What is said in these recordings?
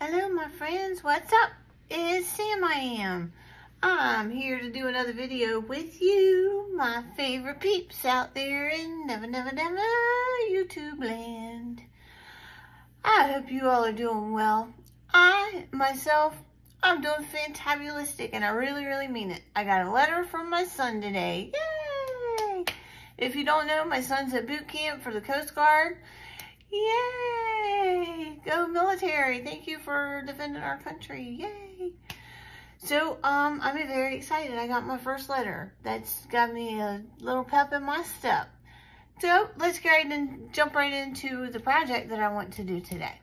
Hello, my friends. What's up? It's Sam I am. I'm here to do another video with you, my favorite peeps out there in Never Never Never YouTube land. I hope you all are doing well. I, myself, I'm doing fantabulistic, and I really, really mean it. I got a letter from my son today. Yay! If you don't know, my son's at boot camp for the Coast Guard. Yay! Go military. Thank you for defending our country. Yay! So, um, I'm very excited. I got my first letter. That's got me a little pep in my step. So, let's go ahead and jump right into the project that I want to do today.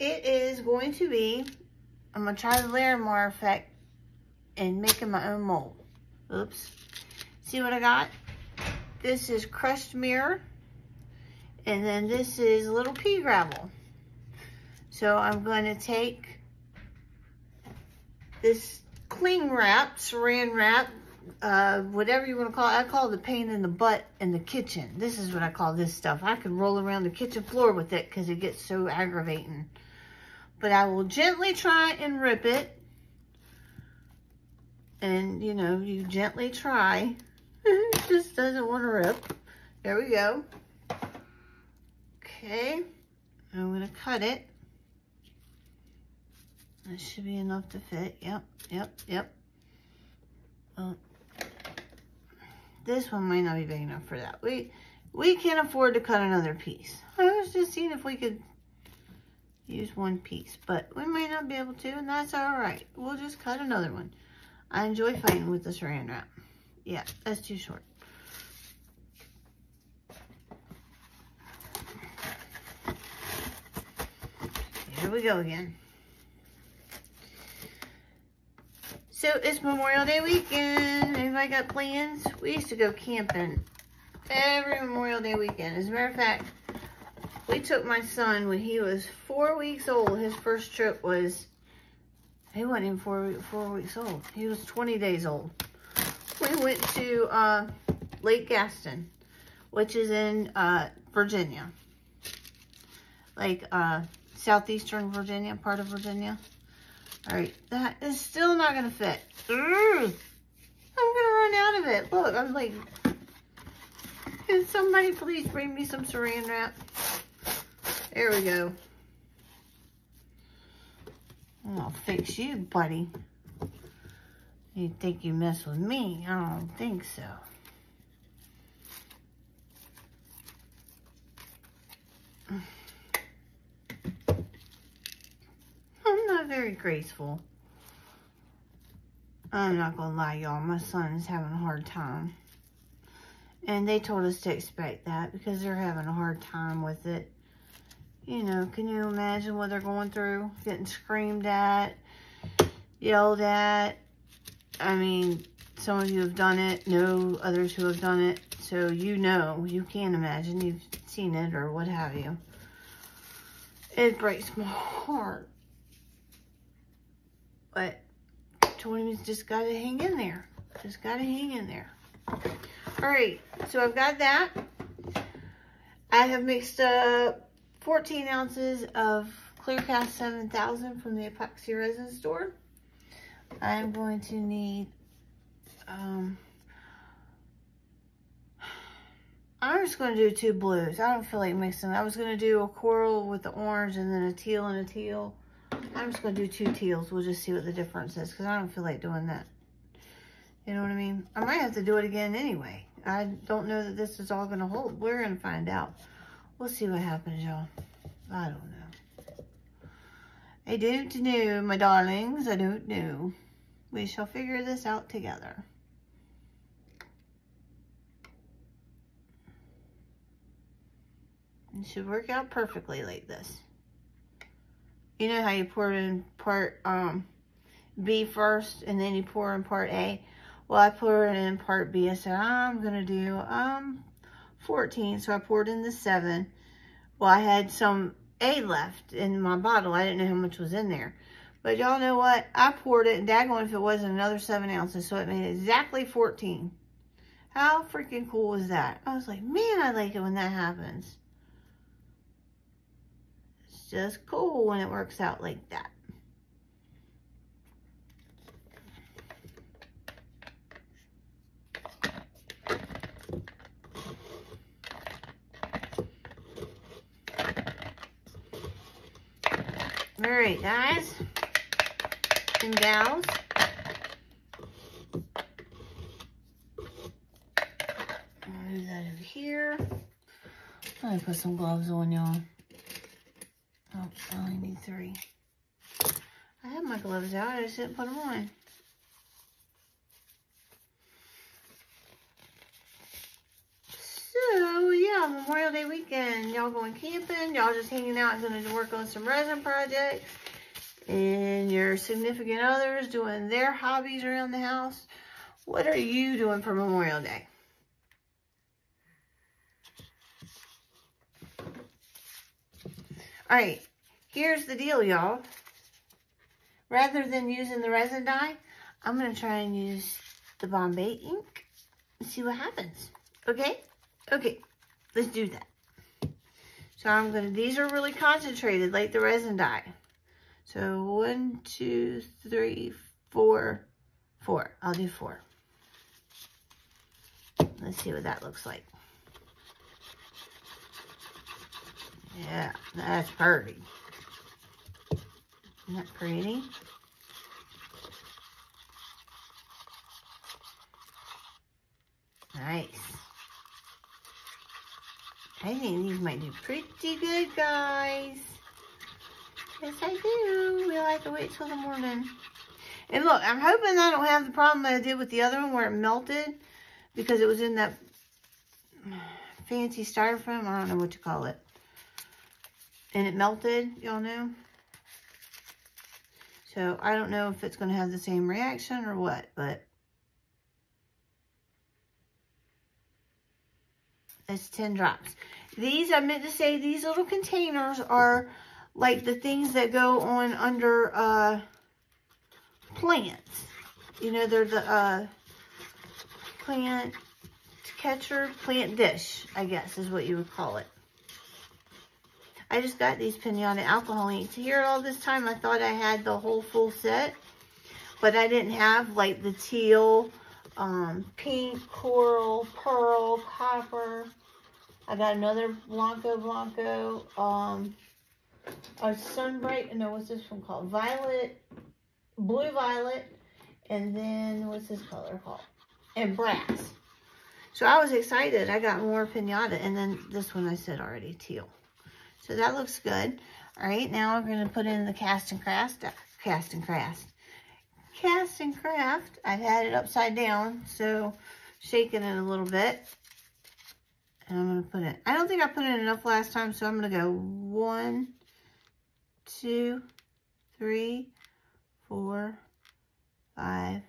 It is going to be, I'm going to try the Larimar effect and making my own mold. Oops. See what I got? This is crushed mirror. And then this is a little pea gravel. So I'm going to take this cling wrap, saran wrap, uh, whatever you want to call it. I call it the pain in the butt in the kitchen. This is what I call this stuff. I can roll around the kitchen floor with it because it gets so aggravating. But I will gently try and rip it. And, you know, you gently try. it just doesn't want to rip. There we go. Okay, I'm gonna cut it. That should be enough to fit. Yep, yep, yep. Oh, this one might not be big enough for that. We we can't afford to cut another piece. I was just seeing if we could use one piece, but we might not be able to, and that's all right. We'll just cut another one. I enjoy fighting with the saran wrap. Yeah, that's too short. Here we go again. So it's Memorial Day weekend. Anybody got plans? We used to go camping every Memorial Day weekend. As a matter of fact, we took my son when he was four weeks old. His first trip was, he wasn't even four, four weeks old. He was 20 days old. We went to uh, Lake Gaston, which is in uh, Virginia. Like, uh, southeastern Virginia, part of Virginia. All right, that is still not going to fit. I'm going to run out of it. Look, I'm like, can somebody please bring me some saran wrap? There we go. I'll fix you, buddy. You think you mess with me? I don't think so. Very graceful. I'm not going to lie, y'all. My son is having a hard time. And they told us to expect that because they're having a hard time with it. You know, can you imagine what they're going through? Getting screamed at, yelled at. I mean, some of you have done it, know others who have done it. So you know, you can't imagine, you've seen it or what have you. It breaks my heart. But he's just got to hang in there. Just got to hang in there. All right, so I've got that. I have mixed up 14 ounces of Clearcast 7000 from the epoxy resin store. I'm going to need, um, I'm just going to do two blues. I don't feel like mixing. I was going to do a coral with the orange and then a teal and a teal. I'm just going to do two teals. We'll just see what the difference is because I don't feel like doing that. You know what I mean? I might have to do it again anyway. I don't know that this is all going to hold. We're going to find out. We'll see what happens, y'all. I don't know. I don't know, my darlings. I don't know. We shall figure this out together. It should work out perfectly like this you know how you pour in part um, B first and then you pour in part A? Well, I poured it in part B. I said, I'm going to do um 14. So I poured in the 7. Well, I had some A left in my bottle. I didn't know how much was in there. But y'all know what? I poured it, and daggone if it wasn't another 7 ounces. So it made exactly 14. How freaking cool was that? I was like, man, I like it when that happens just cool when it works out like that. All right, guys and gals. Move that over here. Let me put some gloves on, y'all three. I have my gloves out, I just didn't put them on. So, yeah, Memorial Day weekend. Y'all going camping, y'all just hanging out and gonna work on some resin projects. And your significant others doing their hobbies around the house. What are you doing for Memorial Day? All right, here's the deal, y'all. Rather than using the resin dye, I'm going to try and use the Bombay ink and see what happens. Okay? Okay, let's do that. So I'm going to, these are really concentrated like the resin dye. So one, two, three, four, four. I'll do four. Let's see what that looks like. Yeah, that's pretty. Isn't that pretty? Nice. I think these might do pretty good, guys. Yes, I do. We'll have to wait till the morning. And look, I'm hoping I don't have the problem that I did with the other one where it melted because it was in that fancy styrofoam. I don't know what to call it. And it melted, y'all know. So I don't know if it's going to have the same reaction or what, but it's 10 drops. These, I meant to say, these little containers are like the things that go on under uh, plants. You know, they're the uh, plant catcher, plant dish, I guess is what you would call it. I just got these Pinata alcohol inks. Here all this time I thought I had the whole full set, but I didn't have like the teal, um, pink, coral, pearl, copper. I got another Blanco Blanco, um, a Sunbright, no, what's this one called? Violet, blue violet, and then what's this color called? And brass. So I was excited. I got more pinata, and then this one I said already, teal. So that looks good. All right, now we're going to put in the Castin' Craft, cast and craft. Castin' Craft, I've had it upside down, so shaking it a little bit. And I'm going to put it, I don't think I put in enough last time, so I'm going to go one, two, three, four, five,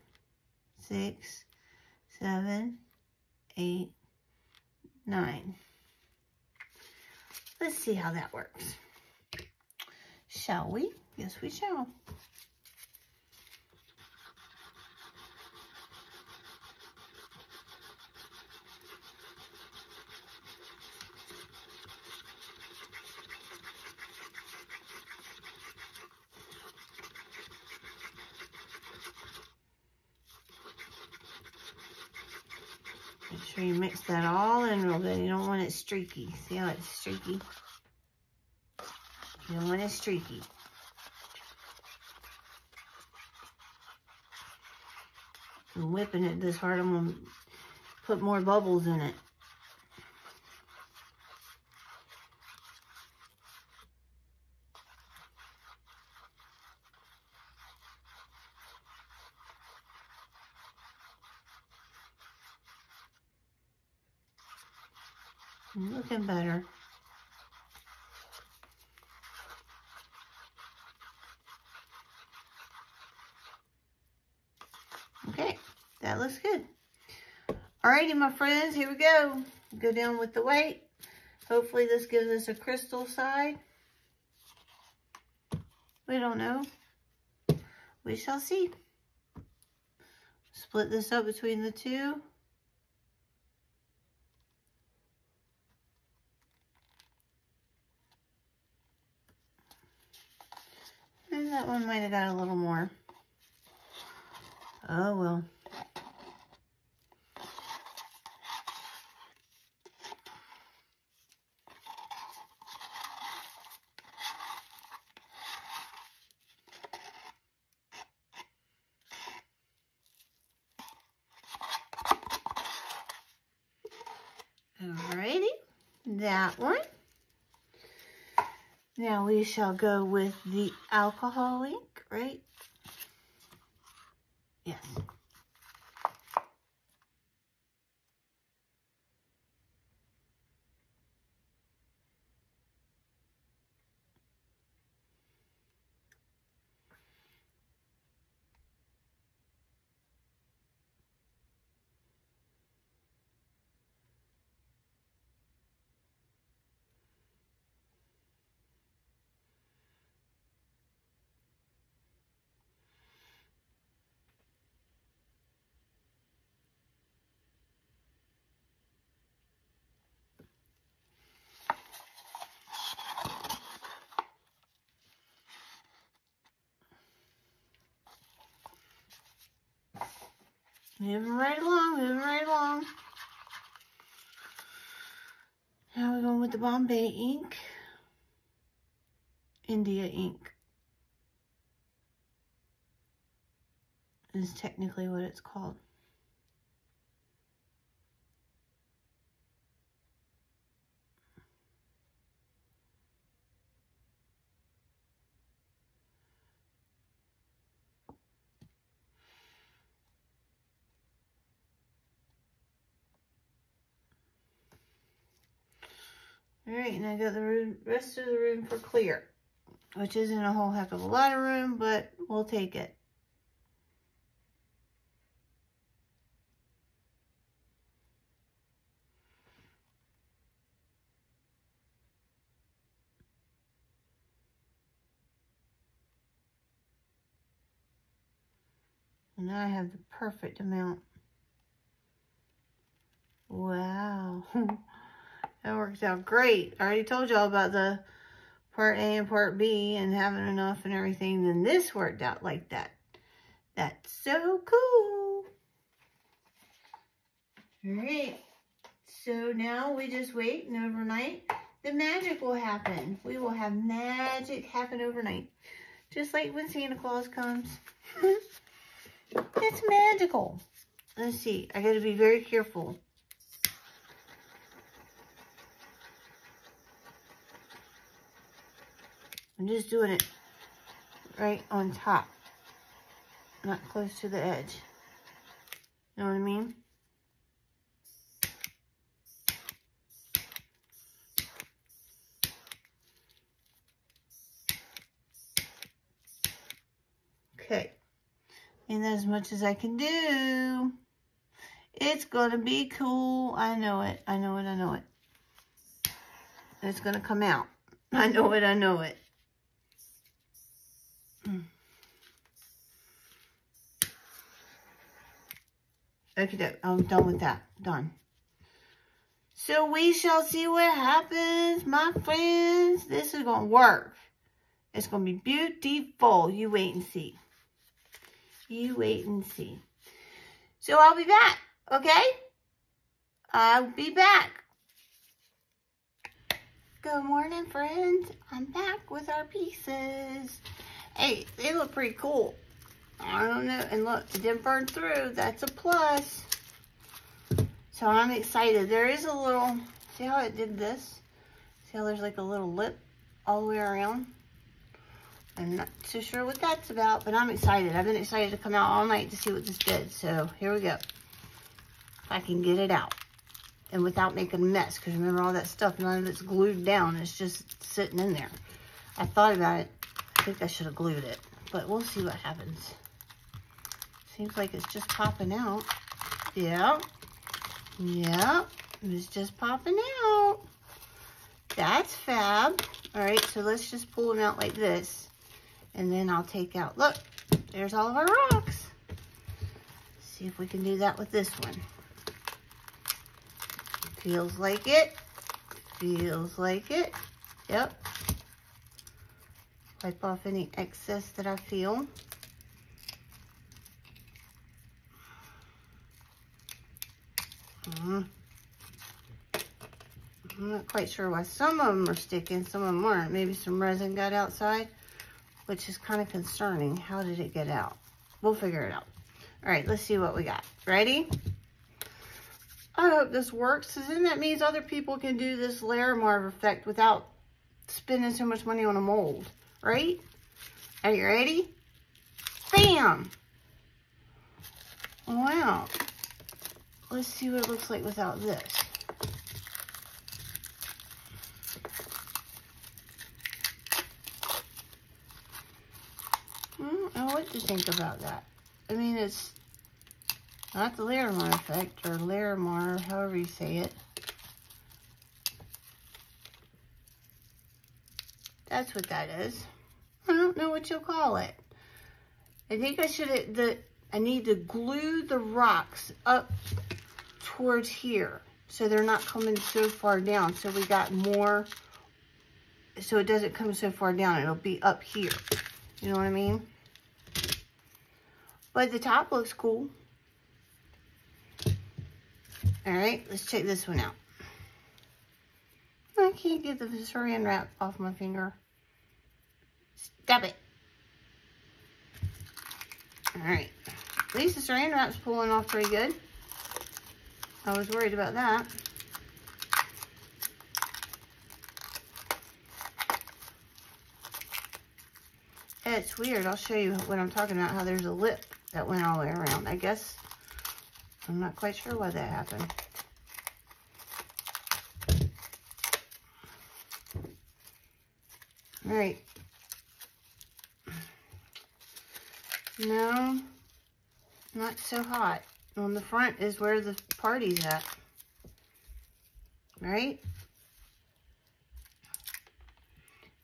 six, seven, eight, nine. Let's see how that works. Shall we? Yes, we shall. Make sure you mix that all in real good. You don't want it streaky. See how it's streaky? You don't want it streaky. I'm whipping it this hard, I'm going to put more bubbles in it. Mm, Looking better. Okay, that looks good. Alrighty, my friends, here we go. Go down with the white. Hopefully this gives us a crystal side. We don't know. We shall see. Split this up between the two. And that one might have got a little more. Oh, well. Alrighty, that one. Now we shall go with the alcohol ink, right? Yes. Moving right along, moving right along. Now we're going with the Bombay ink. India ink. Is technically what it's called. All right, and I got the room, rest of the room for clear, which isn't a whole heck of a lot of room, but we'll take it. And I have the perfect amount. Wow. That worked out great. I already told y'all about the part A and part B and having enough and everything. Then this worked out like that. That's so cool. All right. So now we just wait and overnight the magic will happen. We will have magic happen overnight. Just like when Santa Claus comes. it's magical. Let's see. I got to be very careful. I'm just doing it right on top, not close to the edge. You know what I mean? Okay, and as much as I can do. It's gonna be cool. I know it, I know it, I know it. It's gonna come out. I know it, I know it. Okay, I'm done with that. Done. So we shall see what happens, my friends. This is going to work. It's going to be beautiful. You wait and see. You wait and see. So I'll be back, okay? I'll be back. Good morning, friends. I'm back with our pieces. Hey, they look pretty cool. I don't know. And look, it didn't burn through. That's a plus. So I'm excited. There is a little, see how it did this? See how there's like a little lip all the way around? I'm not too sure what that's about, but I'm excited. I've been excited to come out all night to see what this did. So here we go. If I can get it out. And without making a mess, because remember all that stuff, none of it's glued down. It's just sitting in there. I thought about it. I think I should have glued it, but we'll see what happens. Seems like it's just popping out. Yeah. Yeah. It's just popping out. That's fab. All right, so let's just pull them out like this. And then I'll take out, look, there's all of our rocks. See if we can do that with this one. Feels like it. Feels like it. Yep. Wipe off any excess that I feel. Mm-hmm. I'm not quite sure why some of them are sticking, some of them aren't. Maybe some resin got outside, which is kind of concerning. How did it get out? We'll figure it out. All right, let's see what we got. Ready? I hope this works. Because then that means other people can do this layer Larimar effect without spending so much money on a mold. Right? Are you ready? Bam! Wow. Let's see what it looks like without this. I don't know what to think about that. I mean, it's not the Larimar effect, or Larimar, however you say it. That's what that is. I don't know what you'll call it. I think I should, the, I need to glue the rocks up towards here. So they're not coming so far down. So we got more, so it doesn't come so far down. It'll be up here. You know what I mean? But the top looks cool. All right, let's check this one out. I can't get the saran wrap off my finger. Stop it. All right. At least the saran wrap's pulling off pretty good. I was worried about that. It's weird. I'll show you what I'm talking about, how there's a lip that went all the way around. I guess I'm not quite sure why that happened. All right. No, not so hot. On the front is where the party's at. Right?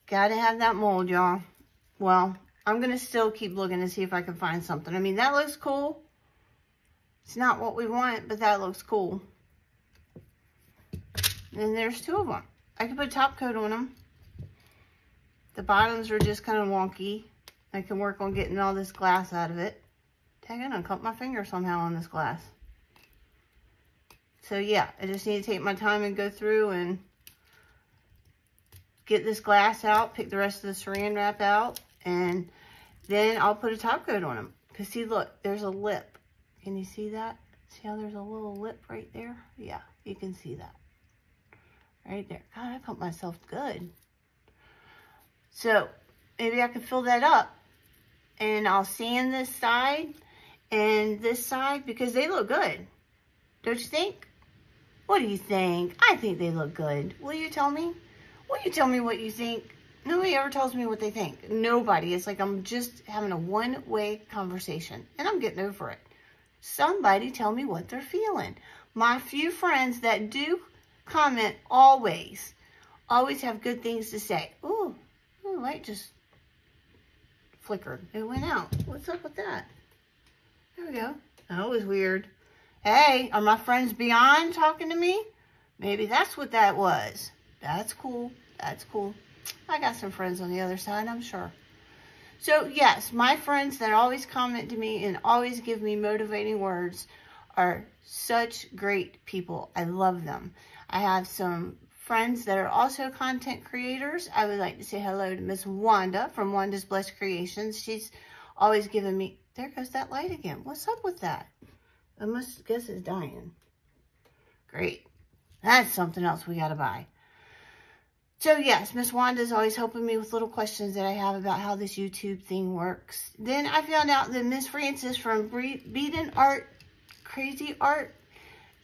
Gotta have that mold, y'all. Well, I'm going to still keep looking to see if I can find something. I mean, that looks cool. It's not what we want, but that looks cool. And there's two of them. I could put top coat on them. The bottoms are just kind of wonky. I can work on getting all this glass out of it. Dang it, I cut my finger somehow on this glass. So yeah, I just need to take my time and go through and get this glass out, pick the rest of the saran wrap out, and then I'll put a top coat on them. Because see, look, there's a lip. Can you see that? See how there's a little lip right there? Yeah, you can see that. Right there. God, I cut myself good. So, maybe I can fill that up. And I'll sand this side and this side because they look good. Don't you think? What do you think? I think they look good. Will you tell me? Will you tell me what you think? Nobody ever tells me what they think. Nobody. It's like I'm just having a one-way conversation. And I'm getting over it. Somebody tell me what they're feeling. My few friends that do comment always, always have good things to say. Ooh, ooh light just flickered. It went out. What's up with that? There we go. That was weird. Hey, are my friends beyond talking to me? Maybe that's what that was. That's cool. That's cool. I got some friends on the other side, I'm sure. So, yes, my friends that always comment to me and always give me motivating words are such great people. I love them. I have some friends that are also content creators. I would like to say hello to Miss Wanda from Wanda's Blessed Creations. She's always given me... There goes that light again. What's up with that? I must guess it's dying. Great. That's something else we got to buy. So yes, Miss Wanda's always helping me with little questions that I have about how this YouTube thing works. Then I found out that Miss Francis from Beaten Art, Crazy Art,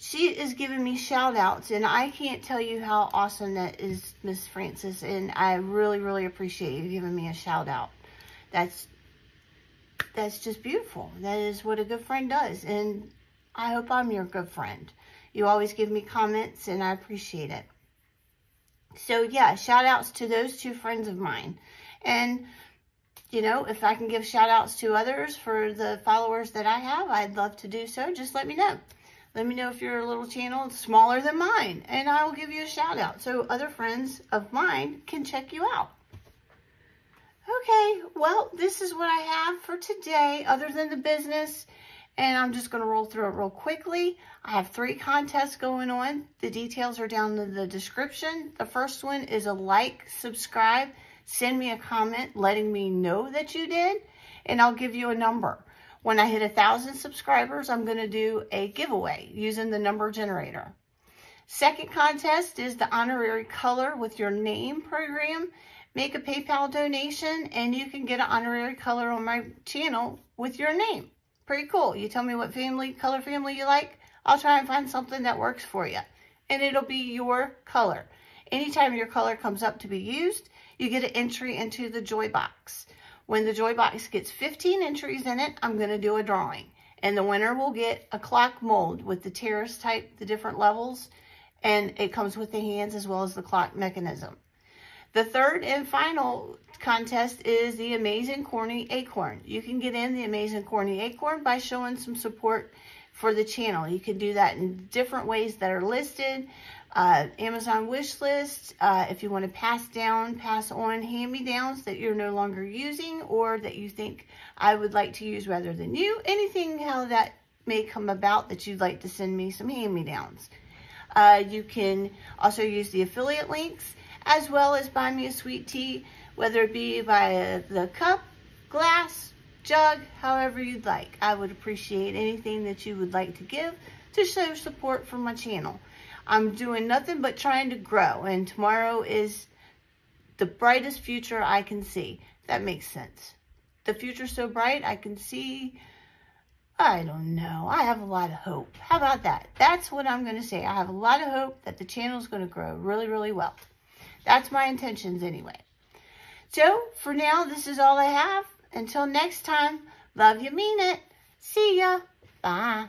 she is giving me shout outs and I can't tell you how awesome that is, Miss Francis. And I really, really appreciate you giving me a shout out. That's, that's just beautiful. That is what a good friend does. And I hope I'm your good friend. You always give me comments and I appreciate it. So yeah, shout outs to those two friends of mine. And, you know, if I can give shout outs to others for the followers that I have, I'd love to do so. Just let me know. Let me know if your little channel is smaller than mine, and I will give you a shout out so other friends of mine can check you out. Okay, well, this is what I have for today, other than the business and I'm just going to roll through it real quickly. I have three contests going on. The details are down in the description. The first one is a like, subscribe, send me a comment letting me know that you did, and I'll give you a number. When I hit a thousand subscribers, I'm going to do a giveaway using the number generator. Second contest is the honorary color with your name program. Make a PayPal donation and you can get an honorary color on my channel with your name. Pretty cool. You tell me what family, color family you like. I'll try and find something that works for you. And it'll be your color. Anytime your color comes up to be used, you get an entry into the Joy Box. When the Joy Box gets 15 entries in it, I'm going to do a drawing. And the winner will get a clock mold with the terrace type, the different levels. And it comes with the hands as well as the clock mechanism. The third and final contest is the Amazing Corny Acorn. You can get in the Amazing Corny Acorn by showing some support for the channel. You can do that in different ways that are listed. Uh, Amazon wish list, uh, if you want to pass down, pass on hand-me-downs that you're no longer using or that you think I would like to use rather than you. Anything how that may come about that you'd like to send me some hand-me-downs. Uh, you can also use the affiliate links as well as buy me a sweet tea, whether it be via the cup, glass, jug, however you'd like. I would appreciate anything that you would like to give to show support for my channel. I'm doing nothing but trying to grow, and tomorrow is the brightest future I can see. That makes sense. The future's so bright, I can see, I don't know. I have a lot of hope. How about that? That's what I'm going to say. I have a lot of hope that the channel is going to grow really, really well. That's my intentions anyway. So, for now, this is all I have. Until next time, love you, mean it. See ya. Bye.